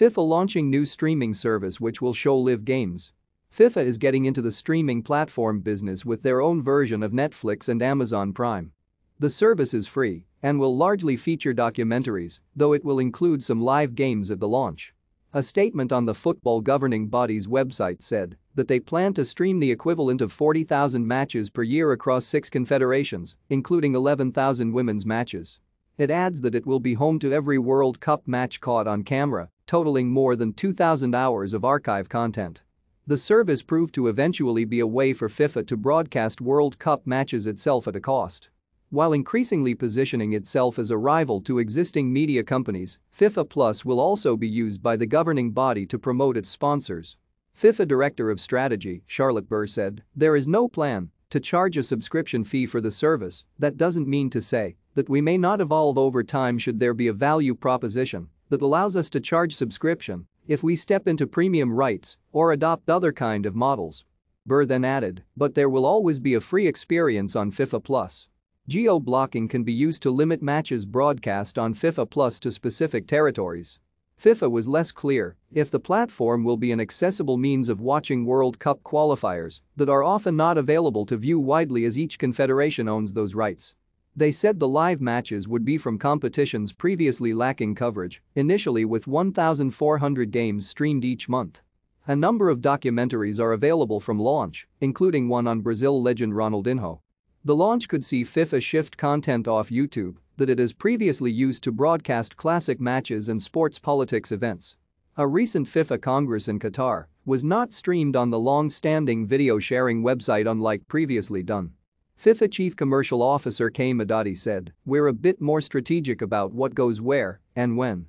FIFA launching new streaming service which will show live games. FIFA is getting into the streaming platform business with their own version of Netflix and Amazon Prime. The service is free and will largely feature documentaries, though it will include some live games at the launch. A statement on the football governing body's website said that they plan to stream the equivalent of 40,000 matches per year across six confederations, including 11,000 women's matches. It adds that it will be home to every World Cup match caught on camera, totaling more than 2,000 hours of archive content. The service proved to eventually be a way for FIFA to broadcast World Cup matches itself at a cost. While increasingly positioning itself as a rival to existing media companies, FIFA Plus will also be used by the governing body to promote its sponsors. FIFA Director of Strategy, Charlotte Burr said, there is no plan to charge a subscription fee for the service, that doesn't mean to say that we may not evolve over time should there be a value proposition that allows us to charge subscription if we step into premium rights or adopt other kind of models. Burr then added, but there will always be a free experience on FIFA Plus. Geo-blocking can be used to limit matches broadcast on FIFA Plus to specific territories. FIFA was less clear if the platform will be an accessible means of watching World Cup qualifiers that are often not available to view widely as each confederation owns those rights. They said the live matches would be from competitions previously lacking coverage, initially with 1,400 games streamed each month. A number of documentaries are available from launch, including one on Brazil legend Ronaldinho. The launch could see FIFA shift content off YouTube that it has previously used to broadcast classic matches and sports politics events. A recent FIFA Congress in Qatar was not streamed on the long-standing video sharing website unlike previously done. FIFA Chief Commercial Officer Kay Madati said, We're a bit more strategic about what goes where and when.